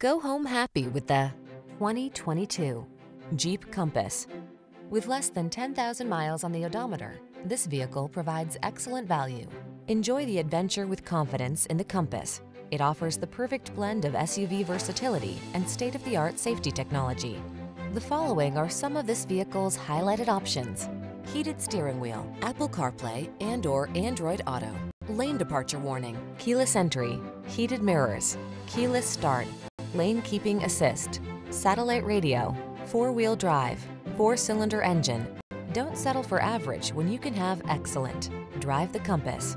Go home happy with the 2022 Jeep Compass. With less than 10,000 miles on the odometer, this vehicle provides excellent value. Enjoy the adventure with confidence in the Compass. It offers the perfect blend of SUV versatility and state-of-the-art safety technology. The following are some of this vehicle's highlighted options. Heated steering wheel, Apple CarPlay and or Android Auto, lane departure warning, keyless entry, heated mirrors, keyless start, lane keeping assist, satellite radio, four-wheel drive, four-cylinder engine. Don't settle for average when you can have excellent. Drive the Compass.